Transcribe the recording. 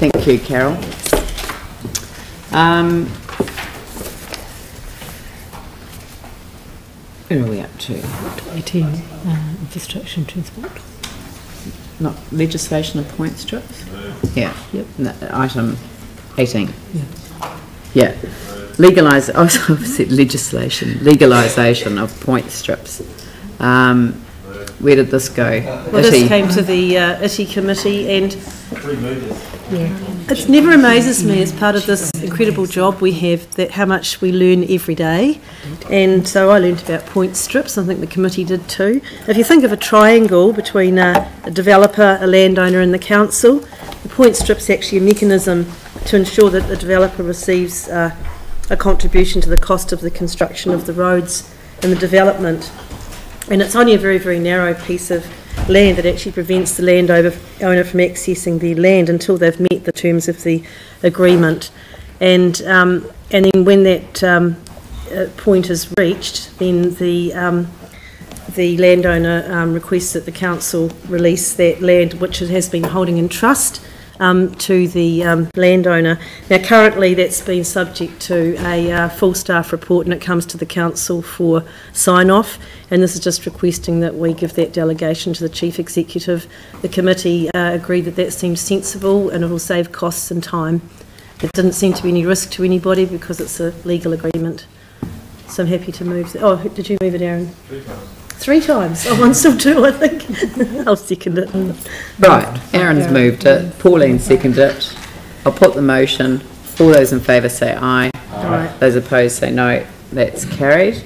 Thank you, Carol. Um, where are we up to? 18, uh, infrastructure and transport. Not legislation of point strips? Yeah. Yep. No, Item 18. Yeah. Yeah. Legalise, oh, I said legislation, legalisation of point strips. Um, where did this go? Well, this Itty. came to the uh, ITI committee and Yeah. it never amazes me as part of this incredible job we have that how much we learn every day. And so I learned about point strips, I think the committee did too. If you think of a triangle between a, a developer, a landowner and the council, the point strip's actually a mechanism to ensure that the developer receives uh, a contribution to the cost of the construction of the roads and the development. And it's only a very, very narrow piece of land that actually prevents the landowner owner from accessing the land until they've met the terms of the agreement. And, um, and then when that um, uh, point is reached, then the, um, the landowner um, requests that the council release that land which it has been holding in trust um, to the um, landowner. Now, currently, that's been subject to a uh, full staff report and it comes to the council for sign off. And this is just requesting that we give that delegation to the chief executive. The committee uh, agreed that that seems sensible and it will save costs and time. It didn't seem to be any risk to anybody because it's a legal agreement. So I'm happy to move. Oh, did you move it, Aaron? Three times. Oh, one still two, I think. I'll second it. Right, Aaron's moved it, Pauline seconded it. I'll put the motion. All those in favour say aye. Aye. Those opposed say no. That's carried.